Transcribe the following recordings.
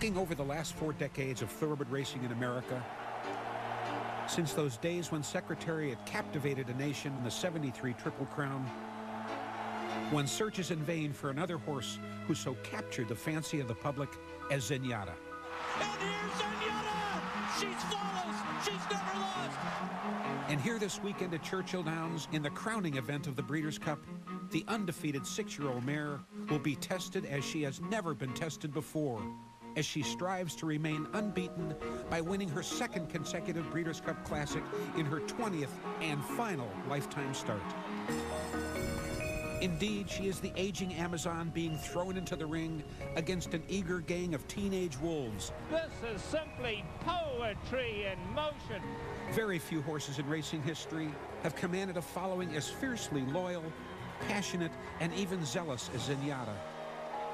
Looking over the last four decades of thoroughbred racing in America, since those days when Secretariat captivated a nation in the 73 Triple Crown, one searches in vain for another horse who so captured the fancy of the public as Zenyatta. And here's Zenyatta! She's flawless! She's never lost! And here this weekend at Churchill Downs, in the crowning event of the Breeders' Cup, the undefeated six-year-old mare will be tested as she has never been tested before as she oh. strives to remain unbeaten by winning her second consecutive Breeders' Cup Classic in her 20th and final lifetime start. Indeed, she is the aging Amazon being thrown into the ring against an eager gang of teenage wolves. This is simply poetry in motion. Very few horses in racing history have commanded a following as fiercely loyal, passionate, and even zealous as Zenyatta.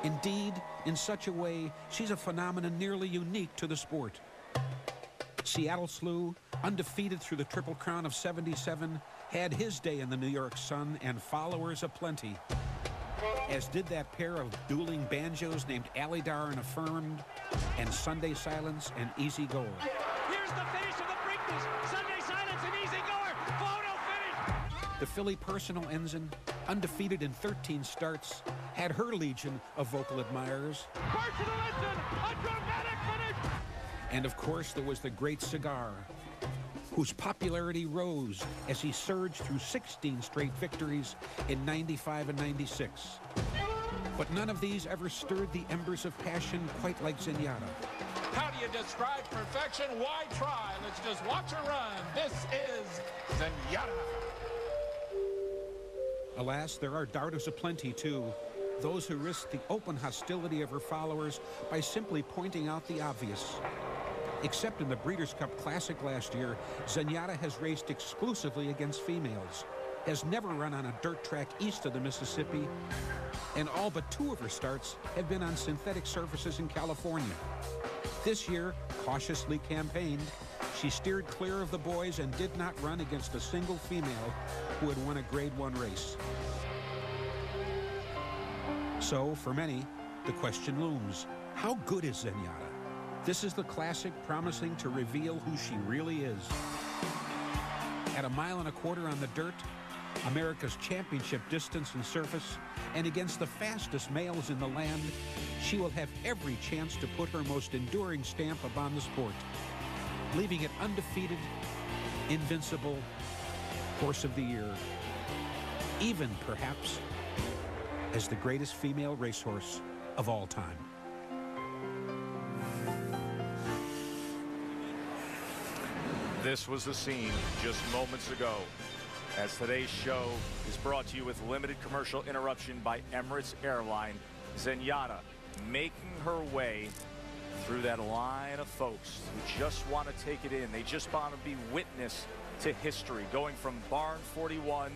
Indeed, in such a way, she's a phenomenon nearly unique to the sport. Seattle Slew, undefeated through the Triple Crown of 77, had his day in the New York Sun and followers aplenty. As did that pair of dueling banjos named Alydar and Affirmed, and Sunday Silence and Easy Goer. Here's the finish of the Preakness. Sunday Silence and Easy Goer. Photo finish. The filly Personal Ensign, undefeated in 13 starts, had her legion of vocal admirers. Personal a dramatic finish. And of course, there was the great Cigar, whose popularity rose as he surged through 16 straight victories in 95 and 96. But none of these ever stirred the embers of passion quite like Zenyatta. How do you describe perfection? Why try? Let's just watch her run. This is Zenyatta. Alas, there are darters aplenty, too. Those who risk the open hostility of her followers by simply pointing out the obvious. Except in the Breeders' Cup Classic last year, Zenyatta has raced exclusively against females, has never run on a dirt track east of the Mississippi, and all but two of her starts have been on synthetic surfaces in California. This year, cautiously campaigned, she steered clear of the boys and did not run against a single female who had won a Grade 1 race. So, for many, the question looms, how good is Zenyatta? This is the classic promising to reveal who she really is. At a mile and a quarter on the dirt, America's championship distance and surface, and against the fastest males in the land, she will have every chance to put her most enduring stamp upon the sport, leaving it undefeated, invincible, horse of the year, even perhaps as the greatest female racehorse of all time. This was the scene just moments ago as today's show is brought to you with limited commercial interruption by Emirates Airline. Zenyatta making her way through that line of folks who just want to take it in. They just want to be witness to history, going from barn 41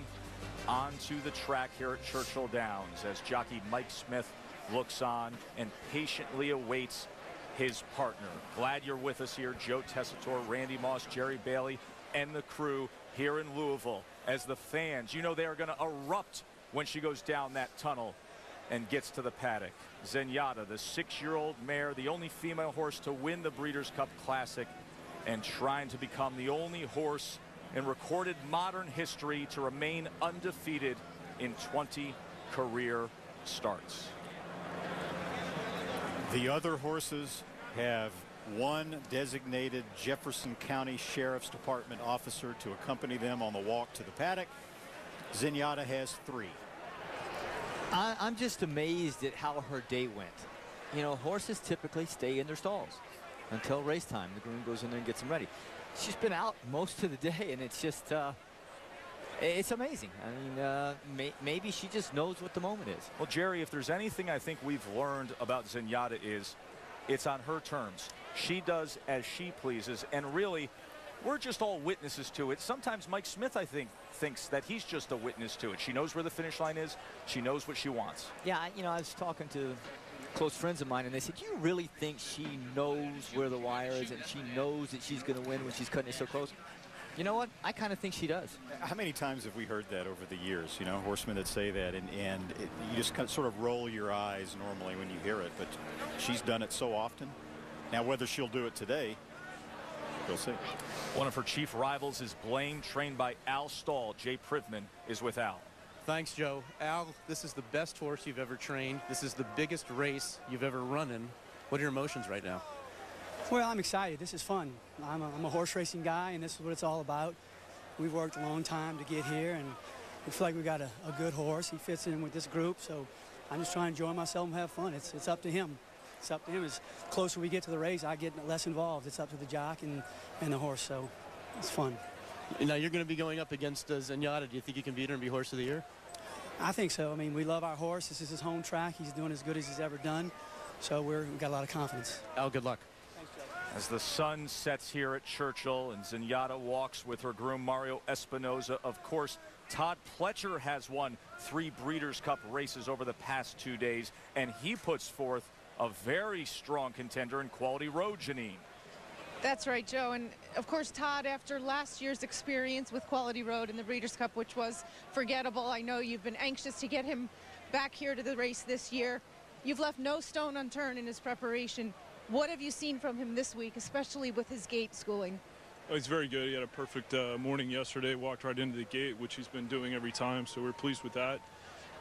onto the track here at Churchill Downs as jockey Mike Smith looks on and patiently awaits his partner. Glad you're with us here, Joe Tessitore, Randy Moss, Jerry Bailey, and the crew here in Louisville as the fans, you know they are going to erupt when she goes down that tunnel and gets to the paddock. Zenyatta, the six-year-old mare, the only female horse to win the Breeders' Cup Classic and trying to become the only horse in recorded modern history to remain undefeated in 20 career starts. The other horses have one designated Jefferson County Sheriff's Department officer to accompany them on the walk to the paddock. Zenyatta has three. I, I'm just amazed at how her day went. You know, horses typically stay in their stalls until race time. The groom goes in there and gets them ready. She's been out most of the day, and it's just, uh, it's amazing. I mean, uh, may, maybe she just knows what the moment is. Well, Jerry, if there's anything I think we've learned about Zenyatta is it's on her terms. She does as she pleases, and really, we're just all witnesses to it. Sometimes Mike Smith, I think, thinks that he's just a witness to it. She knows where the finish line is. She knows what she wants. Yeah, you know, I was talking to close friends of mine, and they said, "Do you really think she knows where the wire is, and she knows that she's going to win when she's cutting it so close?" You know what? I kind of think she does. How many times have we heard that over the years? You know, horsemen that say that, and, and it, you just kind of sort of roll your eyes normally when you hear it, but she's done it so often. Now, whether she'll do it today, we'll see. One of her chief rivals is Blame, trained by Al Stall. Jay Privman is with Al. Thanks, Joe. Al, this is the best horse you've ever trained. This is the biggest race you've ever run in. What are your emotions right now? Well, I'm excited. This is fun. I'm a, I'm a horse racing guy, and this is what it's all about. We've worked a long time to get here, and we feel like we got a, a good horse. He fits in with this group, so I'm just trying to enjoy myself and have fun. It's, it's up to him. It's up to him. As closer we get to the race, I get less involved. It's up to the jock and, and the horse, so it's fun. Now you're going to be going up against uh, Zenyatta. Do you think you can beat her and be horse of the year? I think so. I mean, we love our horse. This is his home track. He's doing as good as he's ever done. So we're, we've got a lot of confidence. Al, good luck. As the sun sets here at Churchill and Zenyatta walks with her groom Mario Espinoza, of course, Todd Pletcher has won three Breeders' Cup races over the past two days, and he puts forth a very strong contender in Quality Road, Jeannine. That's right, Joe. And of course, Todd, after last year's experience with Quality Road in the Breeders' Cup, which was forgettable, I know you've been anxious to get him back here to the race this year. You've left no stone unturned in his preparation. What have you seen from him this week, especially with his gate schooling? Oh, he's very good. He had a perfect uh, morning yesterday, walked right into the gate, which he's been doing every time, so we're pleased with that.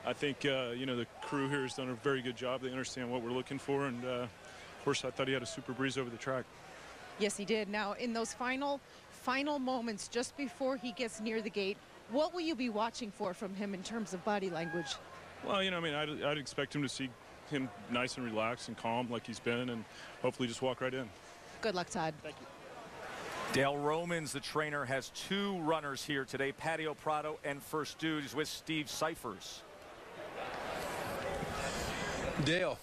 I think, uh, you know, the crew here has done a very good job. They understand what we're looking for, and, uh, of course, I thought he had a super breeze over the track. Yes, he did. Now, in those final, final moments just before he gets near the gate, what will you be watching for from him in terms of body language? Well, you know, I mean, I'd, I'd expect him to see him nice and relaxed and calm like he's been, and hopefully just walk right in. Good luck, Todd. Thank you. Dale Romans, the trainer, has two runners here today, Paddy O'Prado and First Dude is with Steve Cyphers. Dale,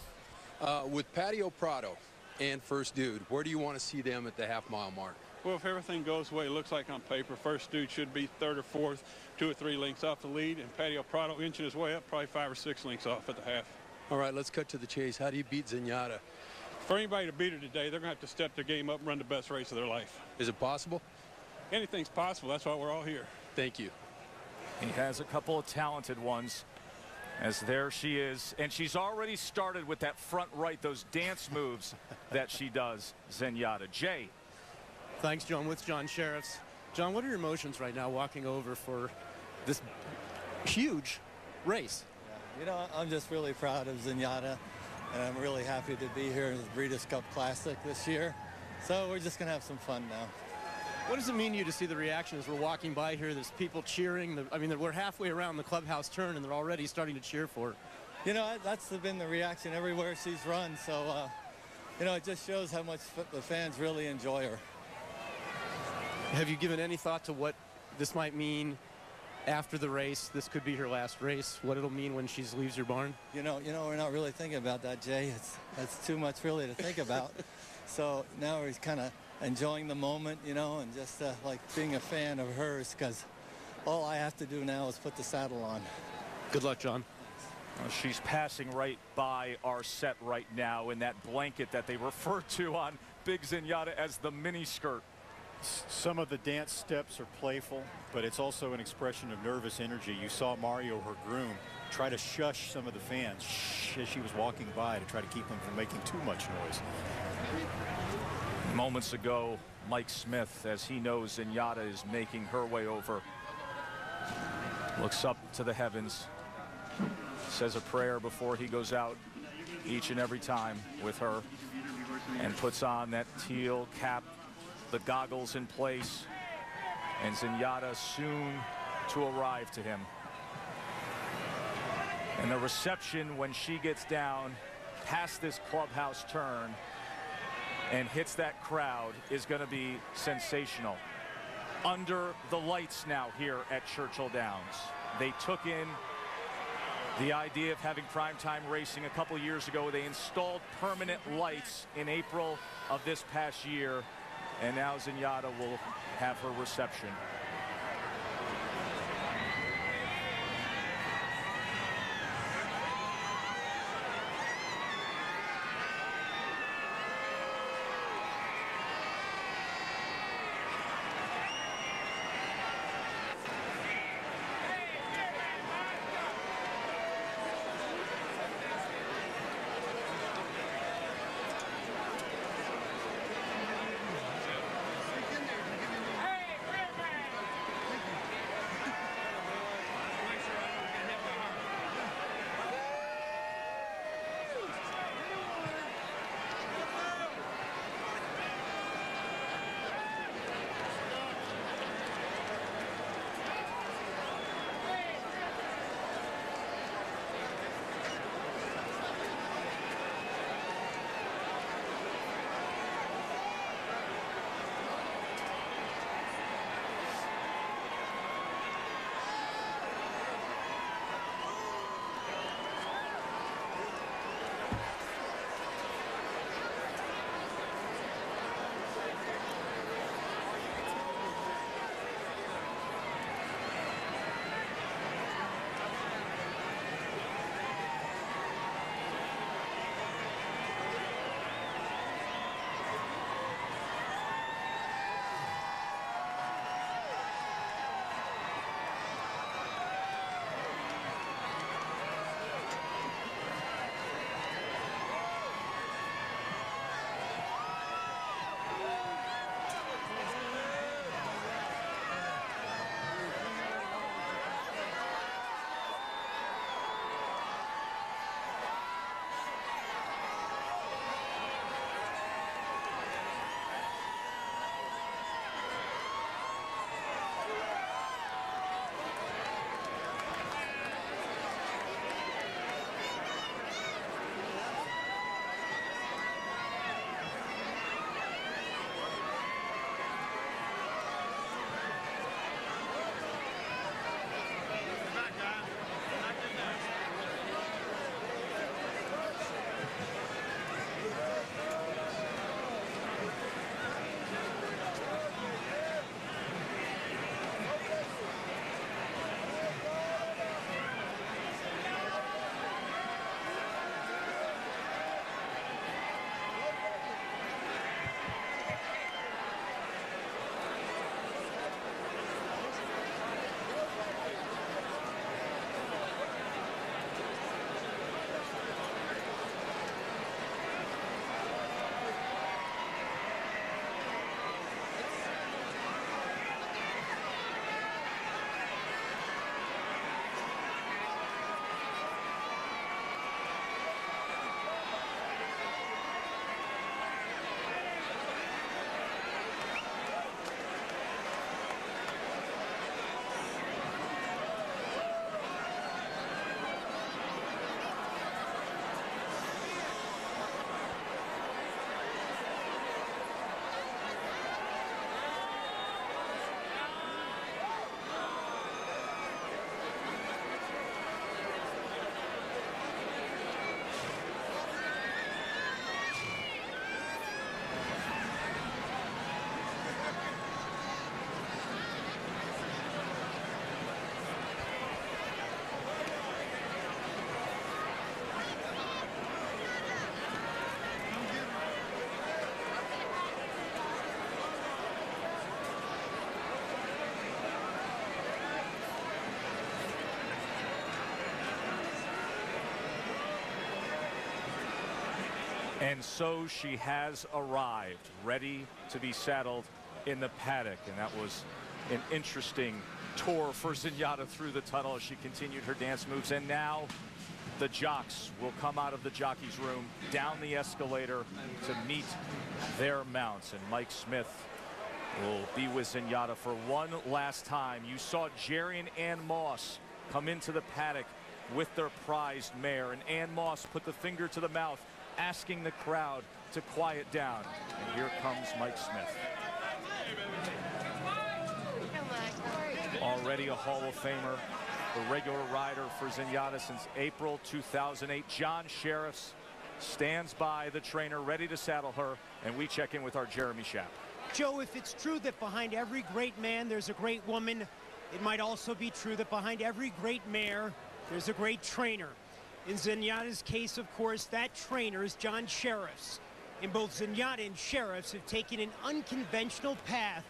uh, with Paddy O'Prado and First Dude, where do you want to see them at the half mile mark? Well, if everything goes the way it looks like on paper, First Dude should be third or fourth, two or three lengths off the lead, and Paddy O'Prado inching his way up, probably five or six lengths off at the half. All right, let's cut to the chase. How do you beat Zenyatta? For anybody to beat her today, they're going to have to step their game up and run the best race of their life. Is it possible? Anything's possible. That's why we're all here. Thank you. He has a couple of talented ones. As there she is, and she's already started with that front right, those dance moves that she does, Zenyatta. Jay. Thanks, John. With John Shirreffs. John, what are your emotions right now walking over for this huge race? Yeah, you know, I'm just really proud of Zenyatta, and I'm really happy to be here in the Breeders' Cup Classic this year. So we're just going to have some fun now. What does it mean to you to see the reaction as we're walking by here? There's people cheering. I mean, we're halfway around the clubhouse turn, and they're already starting to cheer for her. You know, that's been the reaction everywhere she's run. So, uh, you know, it just shows how much the fans really enjoy her. Have you given any thought to what this might mean after the race? This could be her last race. What it'll mean when she leaves your barn? You know, you know, we're not really thinking about that, Jay. It's that's too much really to think about. so now we're kind of enjoying the moment, you know, and just uh, like being a fan of hers because all I have to do now is put the saddle on. Good luck, John. Well, she's passing right by our set right now in that blanket that they refer to on Big Zenyatta as the mini skirt. Some of the dance steps are playful, but it's also an expression of nervous energy. You saw Mario, her groom, try to shush some of the fans as she was walking by to try to keep them from making too much noise. Moments ago, Mike Smith, as he knows Zenyatta is making her way over, looks up to the heavens, says a prayer before he goes out each and every time with her, and puts on that teal cap, the goggles in place, and Zenyatta soon to arrive to him. And the reception when she gets down past this clubhouse turn and hits that crowd is going to be sensational. Under the lights now here at Churchill Downs. They took in the idea of having primetime racing a couple years ago. They installed permanent lights in April of this past year. And now Zenyatta will have her reception. And so she has arrived, ready to be saddled in the paddock. And that was an interesting tour for Zenyatta through the tunnel as she continued her dance moves. And now the jocks will come out of the jockey's room, down the escalator to meet their mounts. And Mike Smith will be with Zenyatta for one last time. You saw Jerry and Ann Moss come into the paddock with their prized mare. And Ann Moss put the finger to the mouth, asking the crowd to quiet down. And here comes Mike Smith. Already a Hall of Famer, the regular rider for Zenyatta since April 2008. John Shirreffs stands by the trainer, ready to saddle her, and we check in with our Jeremy Schaap. Joe, if it's true that behind every great man there's a great woman, it might also be true that behind every great mare there's a great trainer. In Zenyatta's case, of course, that trainer is John Shirreffs. And both Zenyatta and Shirreffs have taken an unconventional path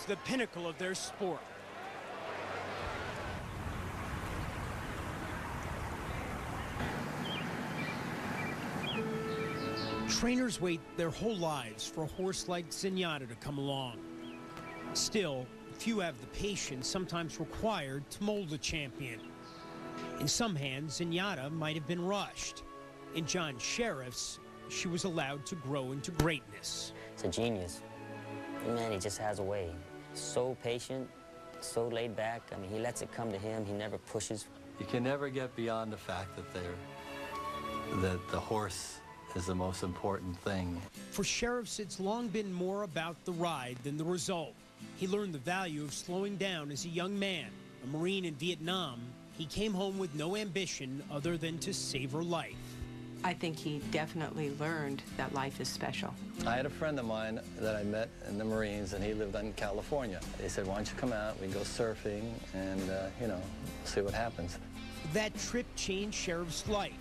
to the pinnacle of their sport. Trainers wait their whole lives for a horse like Zenyatta to come along. Still, few have the patience sometimes required to mold a champion. In some hands, Zenyatta might have been rushed. In John Shirreffs', she was allowed to grow into greatness. It's a genius. Man, he just has a way. So patient, so laid back. I mean, he lets it come to him. He never pushes. You can never get beyond the fact that they're that the horse is the most important thing. For Shirreffs, it's long been more about the ride than the result. He learned the value of slowing down as a young man. A Marine in Vietnam, he came home with no ambition other than to save her life. I think he definitely learned that life is special. I had a friend of mine that I met in the Marines, and he lived in California. He said, why don't you come out, we go surfing, and, uh, you know, see what happens. That trip changed Shirreffs' life.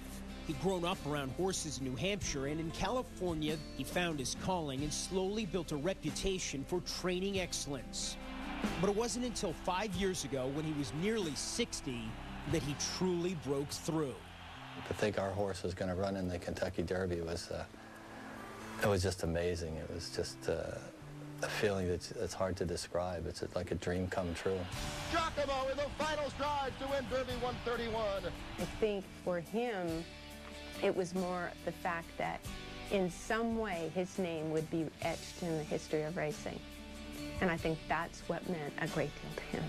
He'd grown up around horses in New Hampshire, and in California, he found his calling and slowly built a reputation for training excellence. But it wasn't until five years ago, when he was nearly 60, that he truly broke through. To think our horse was going to run in the Kentucky Derby was, uh, it was just amazing. It was just uh, a feeling that's, that's hard to describe. It's like a dream come true. Giacomo in the final stride to win Derby 131. I think for him, it was more the fact that in some way his name would be etched in the history of racing. And I think that's what meant a great deal to him.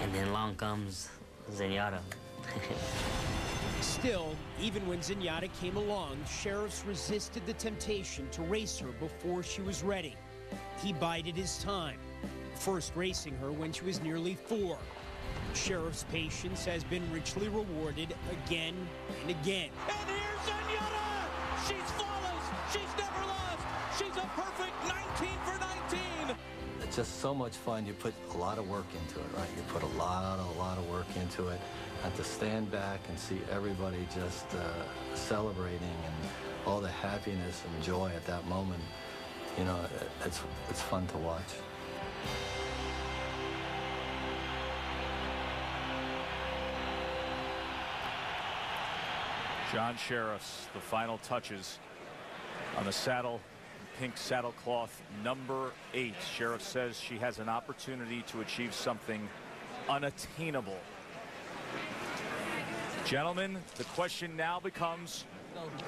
And then along comes Zenyatta. Still, even when Zenyatta came along, Shirreffs resisted the temptation to race her before she was ready. He bided his time, first racing her when she was nearly four. Shirreffs' patience has been richly rewarded again and again. And here's Zenyatta! She's flawless! She's never lost! She's a perfect 19 for 19! It's just so much fun. You put a lot of work into it, right? You put a lot, a lot of work into it. And to stand back and see everybody just uh, celebrating and all the happiness and joy at that moment, you know, it's, it's fun to watch. John Shirreffs, the final touches on the saddle, pink saddle cloth, number eight. Sheriff says she has an opportunity to achieve something unattainable. Gentlemen, the question now becomes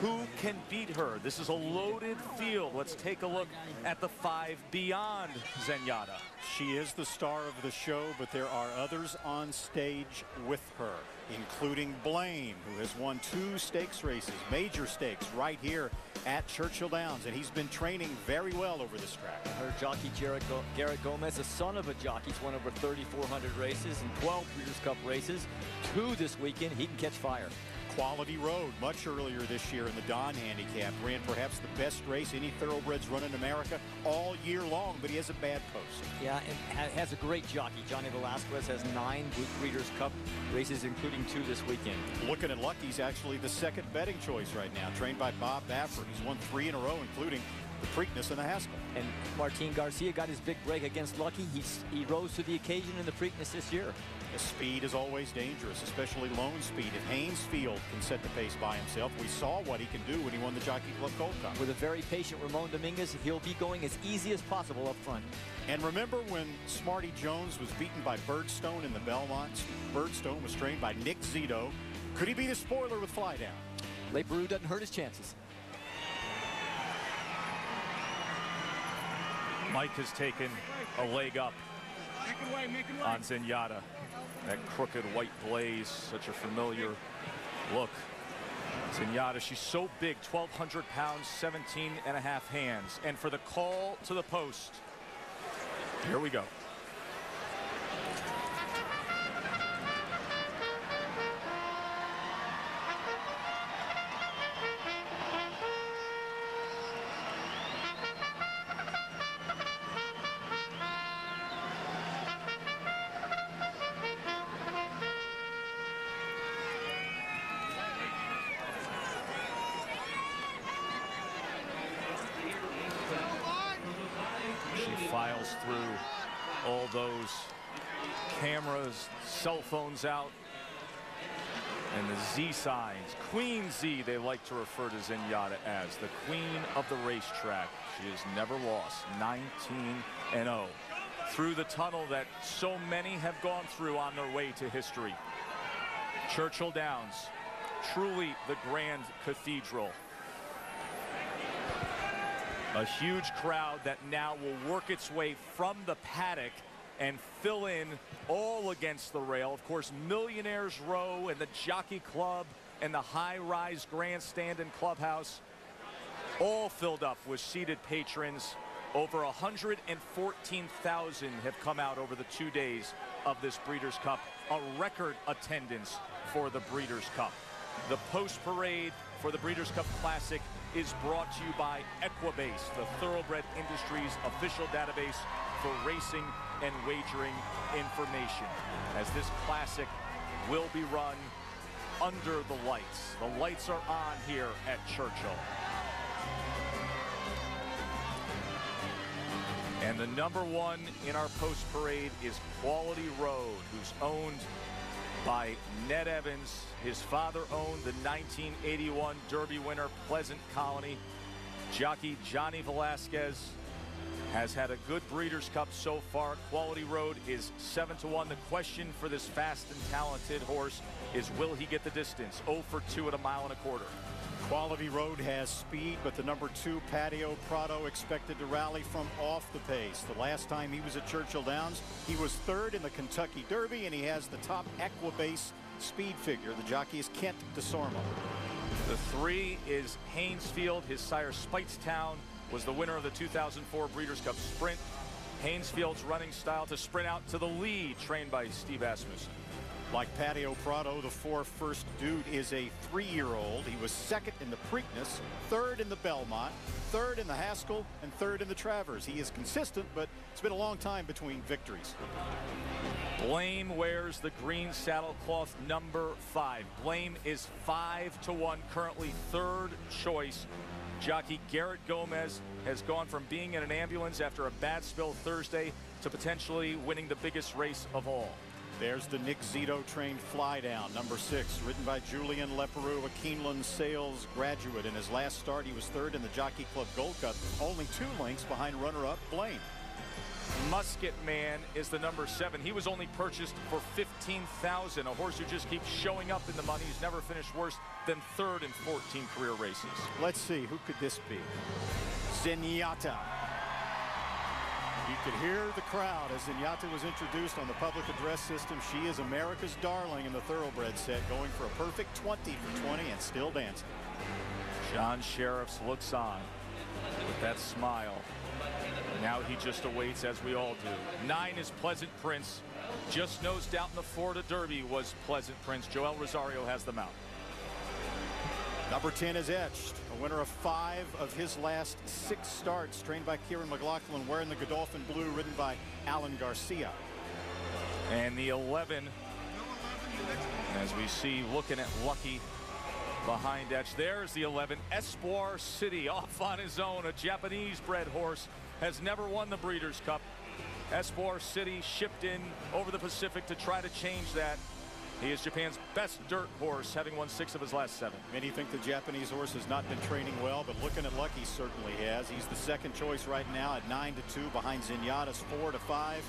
who can beat her? This is a loaded field. Let's take a look at the five beyond Zenyatta. She is the star of the show, but there are others on stage with her, including Blame, who has won two stakes races, major stakes, right here at Churchill Downs, and he's been training very well over this track. Her jockey, Garrett, Go Garrett Gomez, a son of a jockey, he's won over 3,400 races and 12 Breeders' Cup races. Two this weekend, he can catch fire. Quality Road much earlier this year in the Donn Handicap. Ran perhaps the best race any thoroughbreds run in America all year long, but he has a bad post. Yeah, and ha has a great jockey. Johnny Velazquez has nine Breeders' Cup races, including two this weekend. Looking at Lucky's actually the second betting choice right now, trained by Bob Baffert. He's won three in a row, including the Preakness and the Haskell. And Martin Garcia got his big break against Lucky. He's, he rose to the occasion in the Preakness this year. The speed is always dangerous, especially lone speed. If Haynesfield can set the pace by himself, we saw what he can do when he won the Jockey Club Gold Cup. With a very patient Ramon Dominguez, he'll be going as easy as possible up front. And remember when Smarty Jones was beaten by Birdstone in the Belmonts? Birdstone was trained by Nick Zito. Could he be the spoiler with fly down? Leparoux doesn't hurt his chances. Mike has taken a leg up on Zenyatta. That crooked white blaze, such a familiar look. Zenyatta, she's so big, 1,200 pounds, 17 and a half hands. And for the call to the post, here we go. Those cameras, cell phones out, and the Z signs. Queen Z, they like to refer to Zenyatta as the queen of the racetrack. She has never lost, 19 and 0. Through the tunnel that so many have gone through on their way to history. Churchill Downs, truly the grand cathedral. A huge crowd that now will work its way from the paddock and fill in all against the rail. Of course, Millionaires Row and the Jockey Club and the high-rise grandstand and clubhouse all filled up with seated patrons. Over 114,000 have come out over the two days of this Breeders' Cup, a record attendance for the Breeders' Cup. The post parade for the Breeders' Cup Classic is brought to you by Equibase, the Thoroughbred Industries official database for racing and wagering information. As this classic will be run under the lights. The lights are on here at Churchill. And the number one in our post parade is Quality Road, who's owned by Ned Evans. His father owned the 1981 Derby winner Pleasant Colony. Jockey Johnny Velasquez has had a good Breeders' Cup so far. Quality Road is 7 to 1. The question for this fast and talented horse is will he get the distance? 0 for 2 at a mile and a quarter. Quality Road has speed, but the number two Paddy O'Prado expected to rally from off the pace. The last time he was at Churchill Downs, he was third in the Kentucky Derby, and he has the top Equibase speed figure. The jockey is Kent Desormeaux. The three is Haynesfield. His sire Speightstown was the winner of the 2004 Breeders' Cup Sprint. Haynesfield's running style to sprint out to the lead, trained by Steve Asmussen. Like Paddy O'Prado, the four first dude is a three-year-old. He was second in the Preakness, third in the Belmont, third in the Haskell, and third in the Travers. He is consistent, but it's been a long time between victories. Blame wears the green saddlecloth number five. Blame is five to one, currently third choice. Jockey Garrett Gomez has gone from being in an ambulance after a bad spill Thursday to potentially winning the biggest race of all. There's the Nick Zito trained fly down, number six, written by Julian Leparoux, a Keeneland sales graduate. In his last start, he was third in the Jockey Club Gold Cup, only two lengths behind runner-up Blame. Musket Man is the number seven. He was only purchased for 15,000. A horse who just keeps showing up in the money. He's never finished worse than third in 14 career races. Let's see, who could this be? Zenyatta. You could hear the crowd as Zenyatta was introduced on the public address system. She is America's darling in the thoroughbred set, going for a perfect 20 for 20 and still dancing. John Shirreffs looks on with that smile. Now he just awaits, as we all do. Nine is Pleasant Prince. Just nosed out in the Florida Derby was Pleasant Prince. Joel Rosario has them out. Number 10 is Etched, a winner of five of his last six starts, trained by Kiaran McLaughlin, wearing the Godolphin blue, ridden by Alan Garcia. And the 11, as we see, looking at Lucky, behind Etch. There's the 11, Espoir City, off on his own. A Japanese-bred horse has never won the Breeders' Cup. Espoir City shipped in over the Pacific to try to change that. He is Japan's best dirt horse, having won six of his last seven. Many think the Japanese horse has not been training well, but looking at luck, he certainly has. He's the second choice right now at 9 to 2 behind Zenyatta's 4 to 5.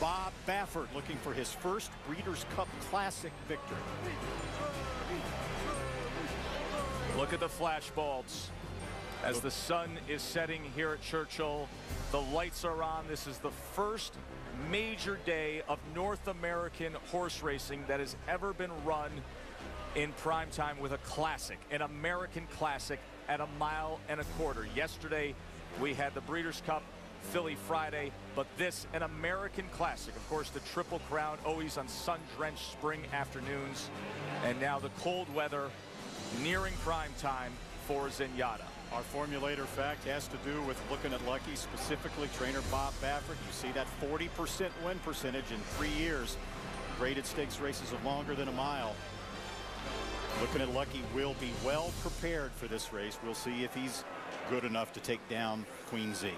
Bob Baffert looking for his first Breeders' Cup Classic victory. Look at the flash bulbs. As the sun is setting here at Churchill, the lights are on. This is the first major day of North American horse racing that has ever been run in prime time with a classic, an American classic at a mile and a quarter. Yesterday, we had the Breeders' Cup Filly Friday, but this an American classic. Of course, the Triple Crown always on sun-drenched spring afternoons, and now the cold weather nearing prime time for Zenyatta. Our formulator fact has to do with looking at Lucky, specifically trainer Bob Baffert. You see that 40% win percentage in three years. Graded stakes races of longer than a mile. Looking at Lucky will be well prepared for this race. We'll see if he's good enough to take down Queen Z.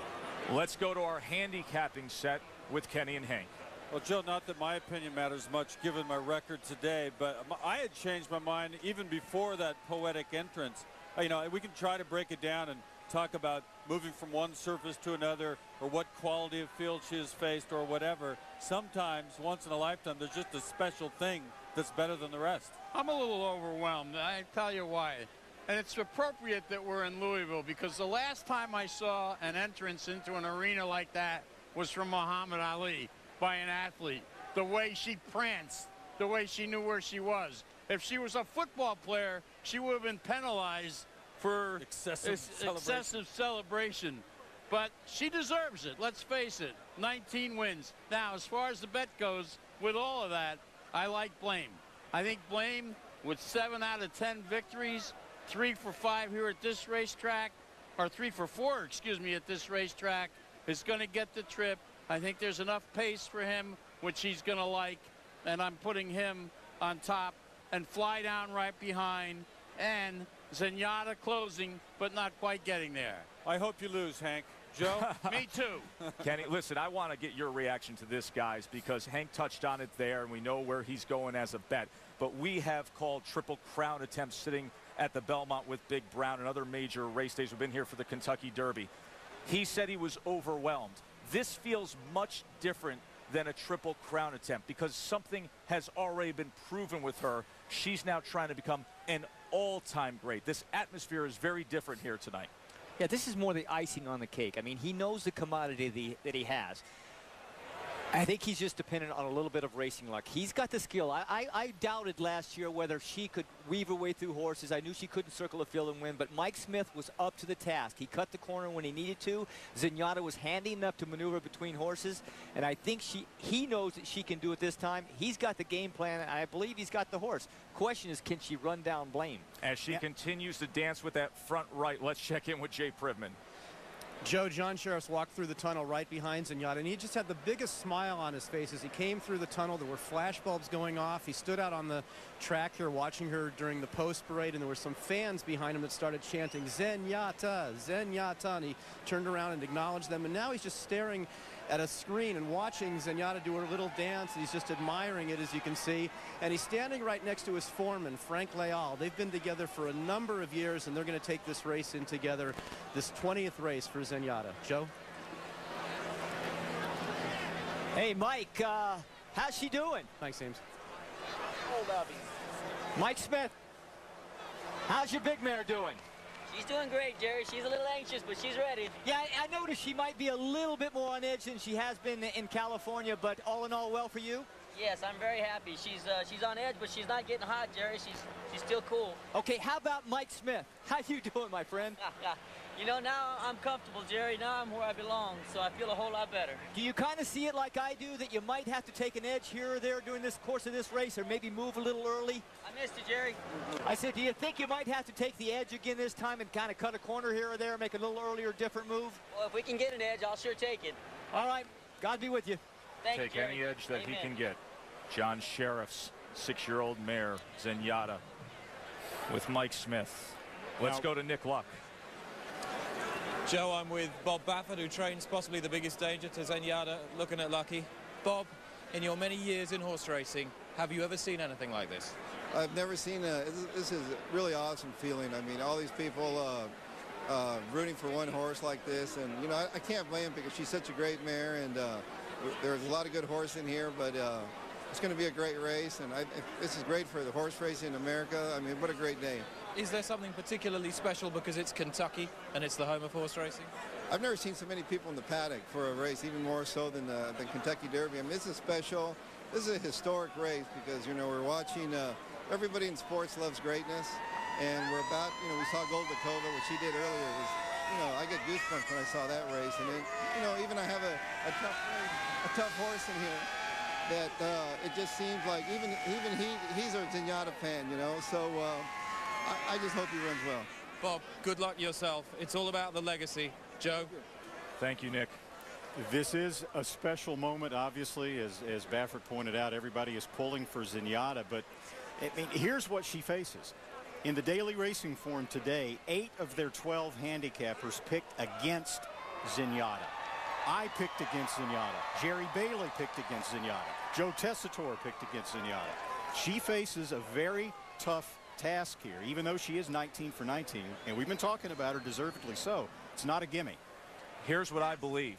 Let's go to our handicapping set with Kenny and Hank. Well, Joe, not that my opinion matters much given my record today, but I had changed my mind even before that poetic entrance. Uh, you know, we can try to break it down and talk about moving from one surface to another or what quality of field she has faced or whatever. Sometimes, once in a lifetime, there's just a special thing that's better than the rest. I'm a little overwhelmed. I tell you why. And it's appropriate that we're in Louisville because the last time I saw an entrance into an arena like that was from Muhammad Ali by an athlete. The way she pranced, the way she knew where she was. If she was a football player, she would have been penalized for excessive, celebration. excessive celebration. But she deserves it, let's face it. 19 wins. Now, as far as the bet goes, with all of that, I like Blame. I think Blame, with seven out of 10 victories, three for five here at this racetrack, or three for four, excuse me, at this racetrack, is going to get the trip. I think there's enough pace for him, which he's going to like, and I'm putting him on top and fly down right behind, and Zenyatta closing, but not quite getting there. I hope you lose, Hank. Joe? Me too. Kenny, listen, I want to get your reaction to this, guys, because Hank touched on it there, and we know where he's going as a bet. But we have called Triple Crown attempts sitting at the Belmont with Big Brown and other major race days. We've been here for the Kentucky Derby. He said he was overwhelmed. This feels much different than a Triple Crown attempt because something has already been proven with her. She's now trying to become an all-time great. This atmosphere is very different here tonight. Yeah, this is more the icing on the cake. I mean, he knows the commodity that he, has. I think he's just dependent on a little bit of racing luck. He's got the skill. I, I, I, doubted last year whether she could weave her way through horses. I knew she couldn't circle a field and win, but Mike Smith was up to the task. He cut the corner when he needed to. Zenyatta was handy enough to maneuver between horses, and I think she he knows that she can do it this time. He's got the game plan, and I believe he's got the horse. Question is, can she run down Blame? As she yeah. continues to dance with that front right, let's check in with Jay Privman. Joe John Shirreffs walked through the tunnel right behind Zenyatta, and he just had the biggest smile on his face as he came through the tunnel. There were flashbulbs going off. He stood out on the track here watching her during the post parade, and there were some fans behind him that started chanting, Zenyatta, Zenyatta, and he turned around and acknowledged them, and now he's just staring at a screen and watching Zenyatta do her little dance. He's just admiring it, as you can see. And he's standing right next to his foreman, Frank Leal. They've been together for a number of years, and they're going to take this race in together, this 20th race for Zenyatta. Joe? Hey, Mike, uh, how's she doing? Thanks, James. Mike Smith, how's your big mare doing? She's doing great, Jerry. She's a little anxious, but she's ready. Yeah, I, noticed she might be a little bit more on edge than she has been in California, but all in all, well for you? Yes, I'm very happy. She's uh, she's on edge, but she's not getting hot, Jerry. She's she's still cool. Okay, how about Mike Smith? How you doing, my friend? You know, now I'm comfortable, Jerry. Now I'm where I belong, so I feel a whole lot better. Do you kind of see it like I do, that you might have to take an edge here or there during this course of this race, or maybe move a little early? I missed you, Jerry. I said, do you think you might have to take the edge again this time and kind of cut a corner here or there, make a little earlier, different move? Well, if we can get an edge, I'll sure take it. All right. God be with you. Thank take you, any edge that Amen. he can get. John Shirreffs' six-year-old mare, Zenyatta. with Mike Smith. Let's Now- go to Nick Luck. Joe, I'm with Bob Baffert, who trains possibly the biggest danger to Zenyatta, looking at Lucky. Bob, in your many years in horse racing, have you ever seen anything like this? I've never seen a, this- is a really awesome feeling. I mean, all these people uh, uh, rooting for one horse like this. And, you know, I, I can't blame because she's such a great mare. And uh, there's a lot of good horse in here, but uh, it's going to be a great race. And I, this is great for the horse racing in America. I mean, what a great day. Is there something particularly special because it's Kentucky and it's the home of horse racing? I've never seen so many people in the paddock for a race, even more so than the, the Kentucky Derby. I mean, this is special. This is a historic race because, you know, we're watching, uh, everybody in sports loves greatness. And we're about, you know, we saw Goldikova, which he did earlier. It was, you know, I get goosebumps when I saw that race. And then, you know, even I have a, a tough a tough horse in here that uh, it just seems like even even he he's a Zenyatta fan, you know. So uh, I, I just hope he runs well. Bob, good luck yourself. It's all about the legacy. Joe? Thank you, Nick. This is a special moment, obviously, as, as Baffert pointed out, everybody is pulling for Zenyatta, but I mean, here's what she faces. In the daily racing form today, eight of their 12 handicappers picked against Zenyatta. I picked against Zenyatta. Jerry Bailey picked against Zenyatta. Joe Tessitore picked against Zenyatta. She faces a very tough task here, even though she is 19 for 19, and we've been talking about her deservedly so. It's not a gimme. Here's what I believe.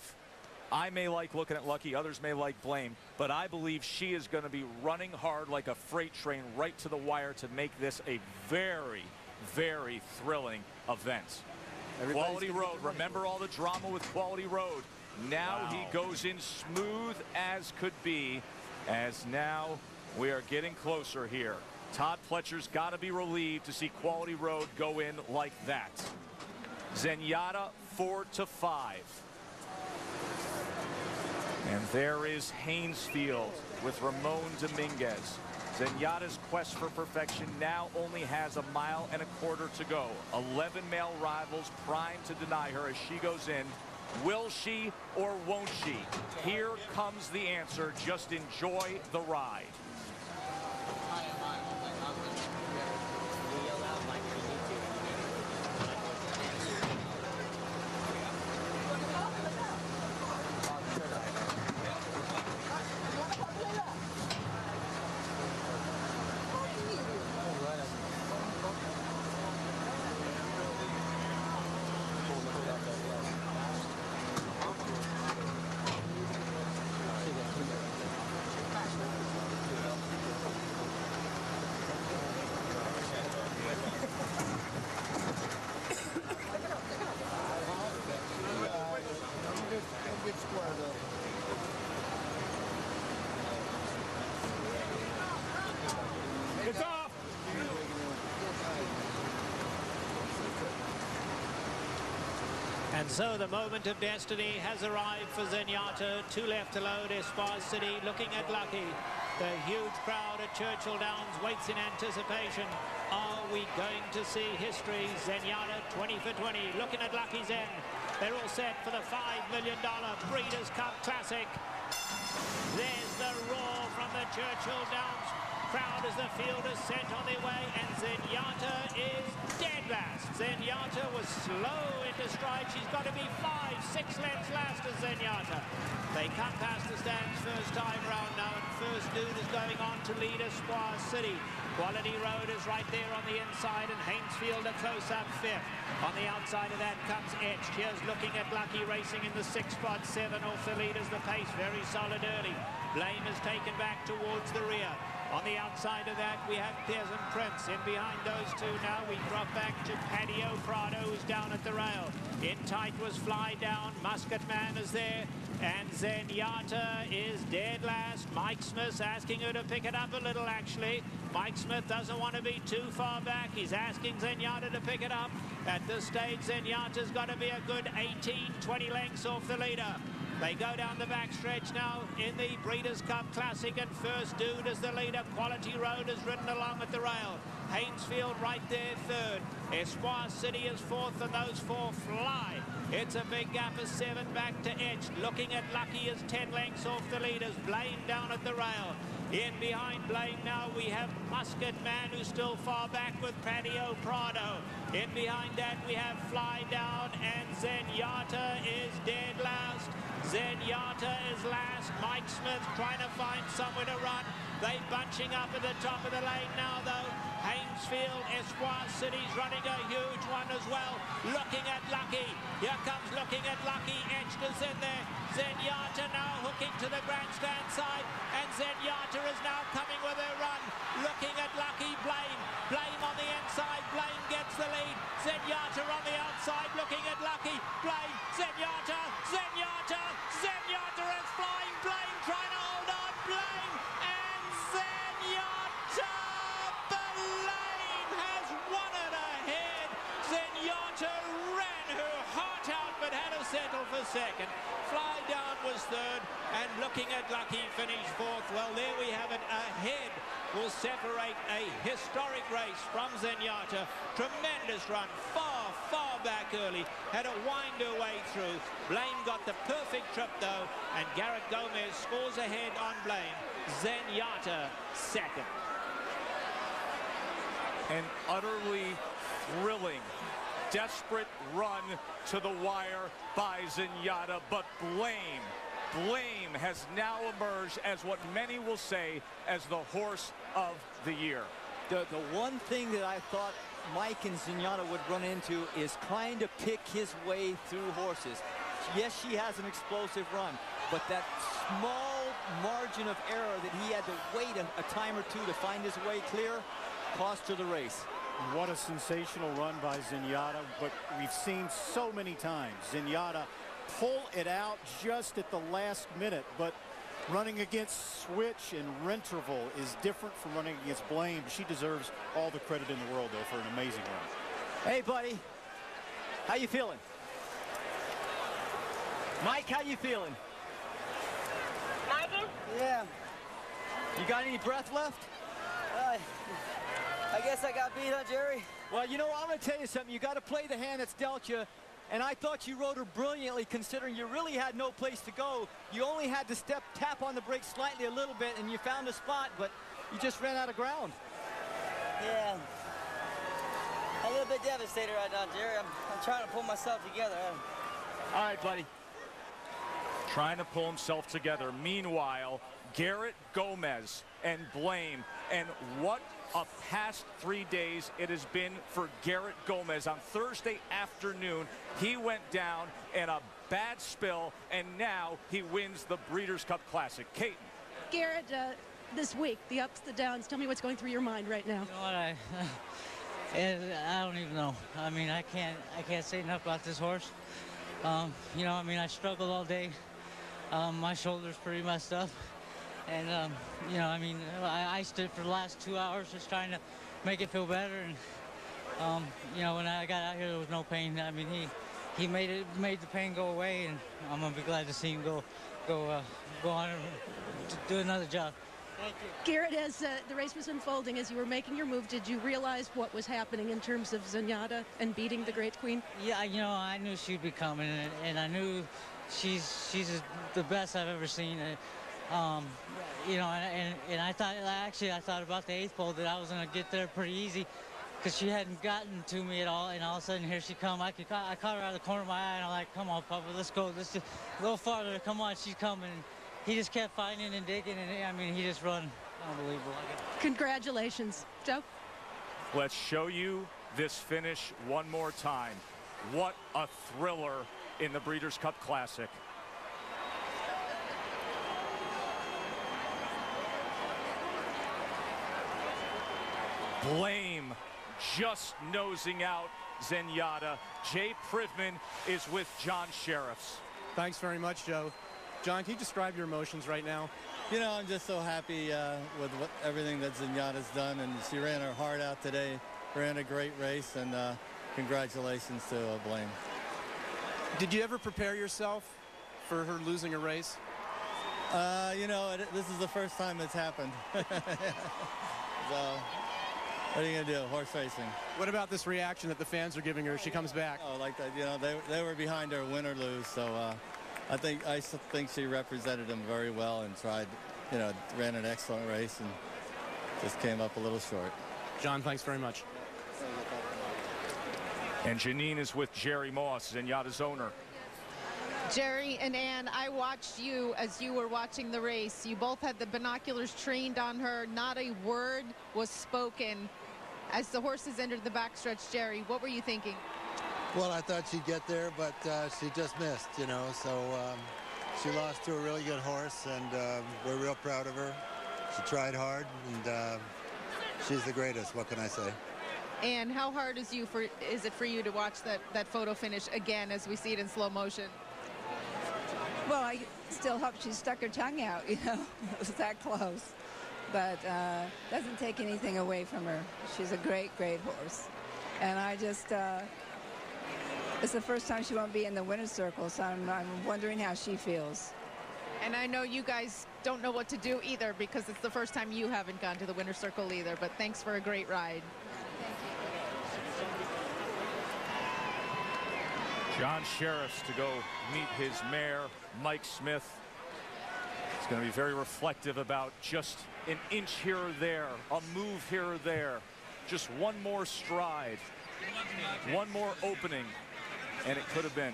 I may like looking at Lucky, others may like Blame, but I believe she is going to be running hard like a freight train right to the wire to make this a very, very thrilling event. Everybody's Quality Road. Remember all the drama with Quality Road. Now Wow. he goes in smooth as could be, as now we are getting closer here. Todd Pletcher's got to be relieved to see Quality Road go in like that. Zenyatta four to five. And there is Haynesfield with Ramon Dominguez. Zenyatta's quest for perfection now only has a mile and a quarter to go. 11 male rivals primed to deny her as she goes in. Will she or won't she? Here comes the answer. Just enjoy the ride. It's off. And so the moment of destiny has arrived for Zenyatta. Two left to load. Espoir City looking at Lucky. The huge crowd at Churchill Downs waits in anticipation. Are we going to see history? Zenyatta 20 for 20. Looking at Lucky Zen. They're all set for the $5 million Breeders' Cup Classic. There's the roar from the Churchill Downs crowd as the field is sent on their way and Zenyatta is dead last. Zenyatta was slow into stride. She's got to be five, six lengths last as Zenyatta. They come past the stands first time round now and first dude is going on to lead Espoir City. Quality Road is right there on the inside and Haynesfield a close-up fifth. On the outside of that comes Etched. Here's looking at Lucky racing in the six spot seven off the leaders. The pace very solid early. Blame is taken back towards the rear. On the outside of that, we have Pleasant Prince. In behind those two now, we drop back to Paddy O'Prado, who's down at the rail. In tight was Fly Down. Musket Man is there. And Zenyatta is dead last. Mike Smith's asking her to pick it up a little, actually. Mike Smith doesn't want to be too far back. He's asking Zenyatta to pick it up. At this stage, Zenyatta's got to be a good 18, 20 lengths off the leader. They go down the backstretch now in the Breeders' Cup Classic, and first dude is the leader. Quality Road is ridden along at the rail. Haynesfield right there third. Espoir City is fourth, and those four fly It's a big gap of seven back to Etched. Looking at Lucky as 10 lengths off the leaders. Blame down at the rail. In behind Blame now we have Musket Man who's still far back with Paddy O'Prado. In behind that we have Fly Down and Zenyatta is dead last. Zenyatta is last. Mike Smith trying to find somewhere to run. They bunching up at the top of the lane now though. Haynesfield, Espoir City's running a huge one as well. Looking at Lucky. Here comes looking at Lucky. Is in there. Zenyatta now hooking to the grandstand side. And Zenyatta is now coming with a run. Looking at Lucky Blame. Blame on the inside. Blame gets the lead. Zenyatta on the outside looking at Lucky. Blame. Zenyatta. Zenyatta. Zenyatta is flying. Blame trying to hold on. Blame. Second. Fly down was third and looking at Lucky finish fourth. Well, there we have it. Ahead will separate a historic race from Zenyatta. Tremendous run, far, far back early. Had to wind her way through. Blame got the perfect trip though, and Garrett Gomez scores ahead on Blame. Zenyatta second. An utterly thrilling, desperate run to the wire by Zenyatta, but Blame, Blame has now emerged as what many will say as the horse of the year. The, the one thing that I thought Mike and Zenyatta would run into is trying to pick his way through horses. Yes, she has an explosive run, but that small margin of error that he had to wait a, a time or two to find his way clear cost her the race. What a sensational run by Zenyatta, but we've seen so many times Zenyatta pull it out just at the last minute, but running against Switch and Renterval is different from running against Blame. She deserves all the credit in the world, though, for an amazing run. Hey, buddy. How you feeling? Mike, how you feeling? Mikey? Yeah. You got any breath left? I guess I got beat, huh, Jerry? Well, you know, I'm going to tell you something. You got to play the hand that's dealt you. And I thought you rode her brilliantly considering you really had no place to go. You only had to step, tap on the brakes slightly a little bit and you found a spot, but you just ran out of ground. Yeah. A little bit devastated right now, Jerry. I'm, I'm trying to pull myself together. All right, buddy. Trying to pull himself together. Meanwhile, Garrett Gomez and Blame. And what a past three days it has been for Garrett Gomez. On Thursday afternoon, he went down in a bad spill, and now he wins the Breeders' Cup Classic. Kate. Garrett, uh, this week, the ups, the downs, tell me what's going through your mind right now. You know what, I, I don't even know. I mean, I can't, I can't say enough about this horse. Um, you know, I mean, I struggled all day. Um, my shoulder's pretty messed up. And, um, you know, I mean, I iced it for the last two hours just trying to make it feel better. And, um, you know, when I got out here, there was no pain. I mean, he he made it made the pain go away, and I'm gonna be glad to see him go go uh, go on and do another job. Thank you. Garrett, as uh, the race was unfolding, as you were making your move, did you realize what was happening in terms of Zenyatta and beating the Great Queen? Yeah, you know, I knew she'd be coming, and, and I knew she's she's the best I've ever seen. Um, you know, and, and, and I thought, actually, I thought about the eighth pole that I was going to get there pretty easy because she hadn't gotten to me at all. And all of a sudden, here she come. I, could, I caught her out of the corner of my eye, and I'm like, come on, Papa, let's go. Let's just a little farther. Come on, she's coming. And he just kept fighting and digging, and I mean, he just run unbelievable. Congratulations. Joe? Let's show you this finish one more time. What a thriller in the Breeders' Cup Classic. Blame just nosing out Zenyatta. Jay Privman is with John Shirreffs. Thanks very much, Joe. John, can you describe your emotions right now? You know, I'm just so happy uh, with what, everything that Zenyatta's done, and she ran her heart out today. Ran a great race, and uh, congratulations to uh, Blame. Did you ever prepare yourself for her losing a race? Uh, you know, it, this is the first time it's happened. so, what are you gonna do? Horse racing. What about this reaction that the fans are giving her as she comes back? Oh, like that. You know, they they were behind her, win or lose. So uh, I think I s- think she represented them very well and tried. You know, ran an excellent race and just came up a little short. John, thanks very much. And Jeannine is with Jerry Moss, Zenyatta's owner. Jerry and Ann, I watched you as you were watching the race. You both had the binoculars trained on her. Not a word was spoken as the horses entered the backstretch. Jerry, what were you thinking? Well, I thought she'd get there, but uh, she just missed, you know. So um, she lost to a really good horse, and um, we're real proud of her. She tried hard, and uh, she's the greatest. What can I say? And how hard is you for is it for you to watch that that photo finish again as we see it in slow motion? Well, I still hope she stuck her tongue out, you know. it was that close. But uh, doesn't take anything away from her. She's a great, great horse. And I just, uh, it's the first time she won't be in the winner's circle, so I'm, I'm wondering how she feels. And I know you guys don't know what to do either because it's the first time you haven't gone to the winner's circle either. But thanks for a great ride. Thank you. John Shirreffs to go meet his mayor, Mike Smith. It's going to be very reflective about just an inch here or there, a move here or there, just one more stride, one more opening, and it could have been.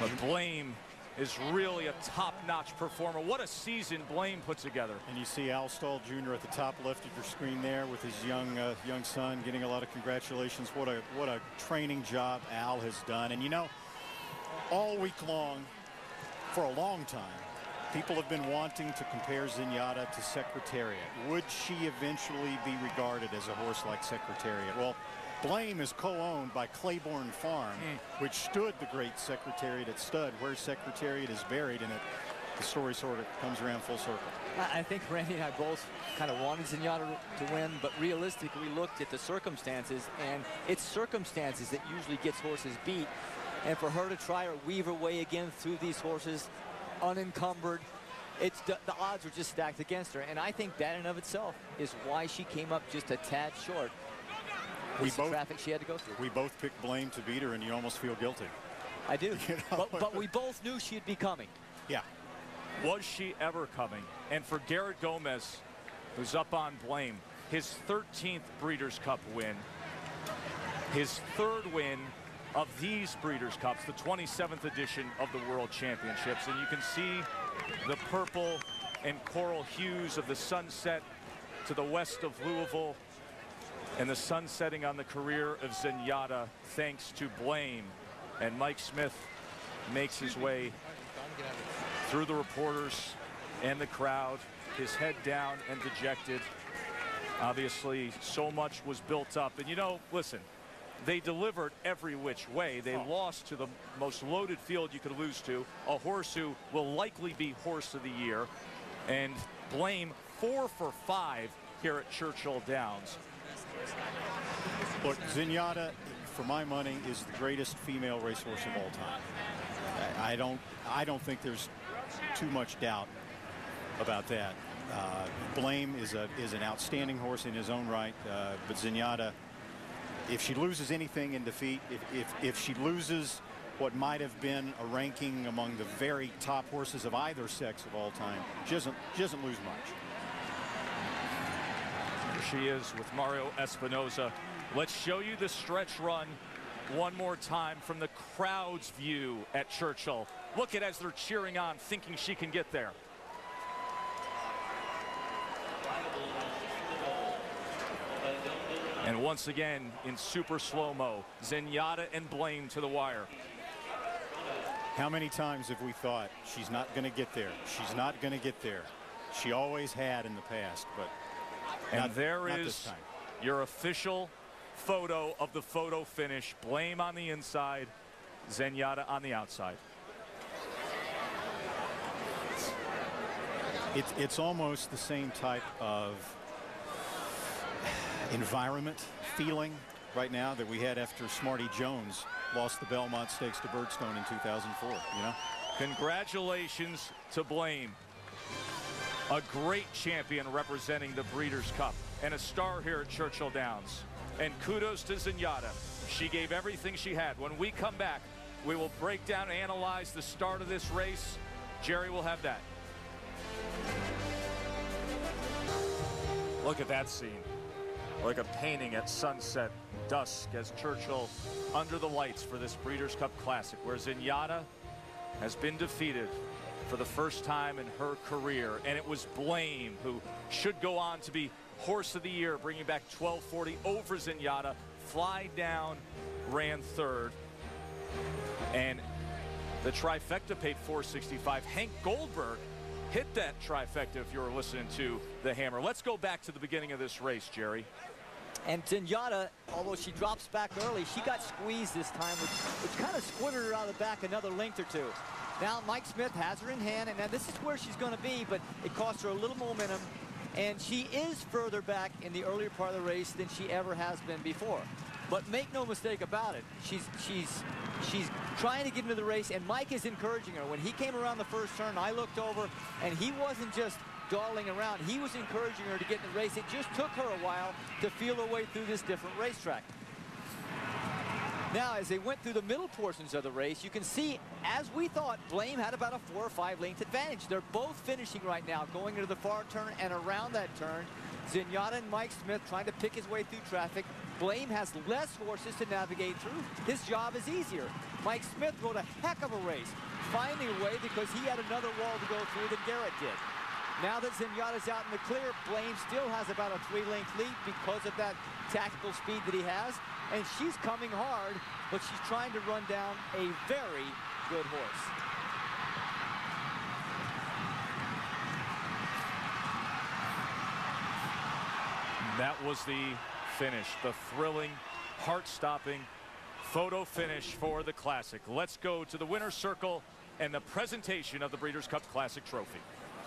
But Blame is really a top-notch performer. What a season Blame put together. And you see Al Stall Jr. at the top left of your screen there with his young uh, young son getting a lot of congratulations. What a what a training job Al has done. And you know, all week long, for a long time, people have been wanting to compare Zenyatta to Secretariat. Would she eventually be regarded as a horse like Secretariat? Well, Blame is co-owned by Claiborne Farm, hmm. which stood the great Secretariat at Stud, where Secretariat is buried, and it, the story sort of comes around full circle. I think Randy and I both kind of wanted Zenyatta to win, but realistically we looked at the circumstances, and it's circumstances that usually gets horses beat. And for her to try to weave her way again through these horses unencumbered, it's the, the odds were just stacked against her. And I think that in and of itself is why she came up just a tad short. We the both- traffic she had to go through. We both picked Blame to beat her, and you almost feel guilty. I do. You know? but, but we both knew she'd be coming. Yeah. Was she ever coming? And for Garrett Gomez, who's up on blame, his 13th Breeders' Cup win, his third win of these Breeders' Cups, the 27th edition of the World Championships. And you can see the purple and coral hues of the sunset to the west of Louisville and the sun setting on the career of Zenyatta thanks to Blame. And Mike Smith makes his way through the reporters and the crowd, his head down and dejected. Obviously, so much was built up. And you know, listen, they delivered every which way. They lost to the most loaded field you could lose to, a horse who will likely be horse of the year. And blame four for five here at Churchill Downs. Look, Zenyatta, for my money, is the greatest female racehorse of all time. I, I don't, I don't think there's too much doubt about that. Uh, Blame is a is an outstanding horse in his own right, uh, but Zenyatta, if she loses anything in defeat, if, if if she loses what might have been a ranking among the very top horses of either sex of all time, she doesn't she doesn't lose much. Here she is with Mario Espinoza. Let's show you the stretch run one more time from the crowd's view at Churchill. Look at as they're cheering on, thinking she can get there. And once again, in super slow-mo, Zenyatta and Blame to the wire. How many times have we thought she's not going to get there? She's not going to get there. She always had in the past, but And not, there not is your official photo of the photo finish. Blame on the inside, Zenyatta on the outside. It's it's almost the same type of environment, feeling right now that we had after Smarty Jones lost the Belmont Stakes to Birdstone in 2004. You know, Congratulations to Blame. A great champion representing the Breeders' Cup. and a star here at Churchill Downs. And kudos to Zenyatta. She gave everything she had. When we come back, we will break down and analyze the start of this race. Jerry will have that. Look at that scene. Like a painting at sunset, dusk, as Churchill under the lights for this Breeders' Cup Classic, where Zenyatta has been defeated for the first time in her career. And it was Blame who should go on to be Horse of the Year, bringing back 1240 over Zenyatta. Fly down, ran third. And the trifecta paid 465. Hank Goldberg hit that trifecta if you were listening to the hammer. Let's go back to the beginning of this race, Jerry. And Zenyatta, although she drops back early, she got squeezed this time, which, which kind of squirted her out of the back another length or two. Now Mike Smith has her in hand, and now this is where she's going to be, but it costs her a little momentum. And she is further back in the earlier part of the race than she ever has been before. But make no mistake about it, she's she's she's trying to get into the race, and Mike is encouraging her. When he came around the first turn, I looked over, and he wasn't just dawdling around. He was encouraging her to get in the race. It just took her a while to feel her way through this different racetrack. Now, as they went through the middle portions of the race, you can see, as we thought, Blame had about a four or five length advantage. They're both finishing right now, going into the far turn and around that turn. Zenyatta and Mike Smith trying to pick his way through traffic. Blame has less horses to navigate through. His job is easier. Mike Smith rode a heck of a race, finding a way because he had another wall to go through than Garrett did. Now that Zenyatta's out in the clear, Blame still has about a three-length lead because of that tactical speed that he has and she's coming hard, but she's trying to run down a very good horse. That was the finish, the thrilling, heart-stopping photo finish for the Classic. Let's go to the winner's circle and the presentation of the Breeders' Cup Classic Trophy.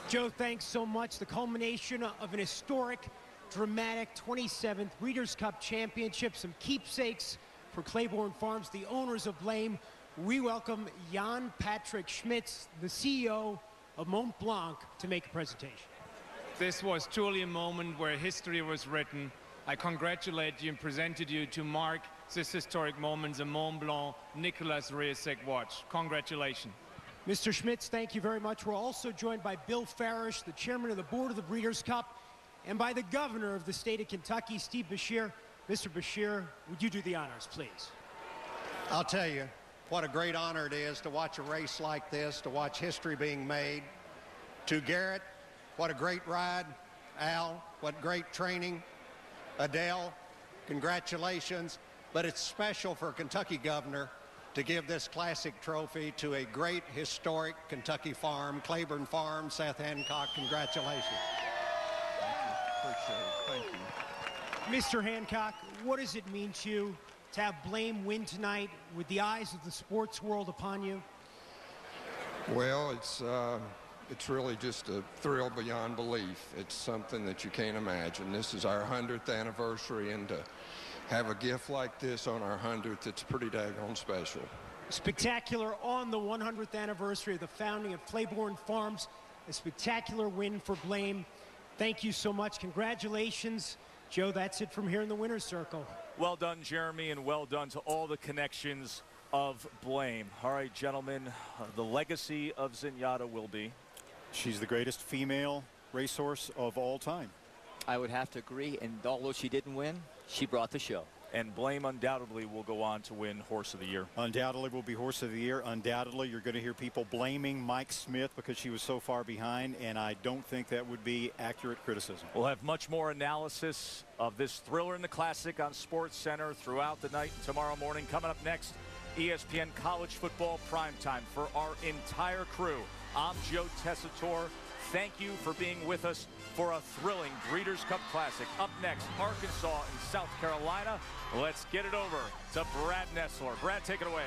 Joe, thanks so much. The culmination of an historic dramatic 27th Breeders' Cup Championship. Some keepsakes for Claiborne Farms, the owners of Blame. We welcome Jan Patrick Schmitz, the CEO of Mont Blanc, to make a presentation. This was truly a moment where history was written. I congratulate you and presented you to mark this historic moment, the Mont Blanc Nicolas Rieussec watch. Congratulations. Mr. Schmitz, thank you very much. We're also joined by Bill Farish, the chairman of the board of the Breeders' Cup, and by the governor of the state of Kentucky, Steve Beshear. Mr. Beshear, would you do the honors, please? I'll tell you what a great honor it is to watch a race like this, to watch history being made. To Garrett, what a great ride. Al, what great training. Adele, congratulations. But it's special for Kentucky governor to give this classic trophy to a great historic Kentucky farm, Claiborne Farm, Seth Hancock. Congratulations. Appreciate it. Thank you. Mr. Hancock, what does it mean to you to have Blame win tonight with the eyes of the sports world upon you? Well, it's uh, it's really just a thrill beyond belief. It's something that you can't imagine. This is our 100th anniversary, and to have a gift like this on our 100th, it's pretty daggone special. Spectacular on the 100th anniversary of the founding of Claiborne Farms. A spectacular win for Blame. Thank you so much. Congratulations. Joe, that's it from here in the winner's circle. Well done, Jeremy, and well done to all the connections of blame. All right, gentlemen, uh, the legacy of Zenyatta will be. She's the greatest female racehorse of all time. I would have to agree, and although she didn't win, she brought the show. And Blame undoubtedly will go on to win Horse of the Year. Undoubtedly will be Horse of the Year. Undoubtedly, you're going to hear people blaming Mike Smith because she was so far behind, and I don't think that would be accurate criticism. We'll have much more analysis of this thriller in the Classic on Sports Center throughout the night and tomorrow morning. Coming up next, ESPN College Football Primetime for our entire crew. I'm Joe Tessitore. Thank you for being with us for a thrilling Breeders' Cup Classic. Up next, Arkansas and South Carolina. Let's get it over to Brad Nessler. Brad, take it away.